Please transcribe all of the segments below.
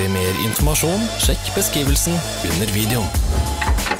For mer informasjon, sjekk beskrivelsen under videoen.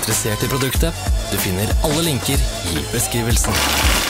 Interessert i produktet? Du finner alle linker i beskrivelsen.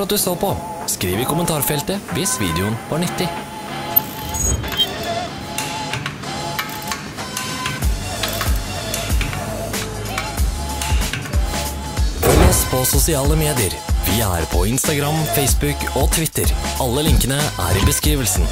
For at du så på. Skriv i kommentarfeltet hvis videoen var nyttig. Følg oss på sosiale medier. Vi er på Instagram, Facebook og Twitter. Alle linkene er i beskrivelsen.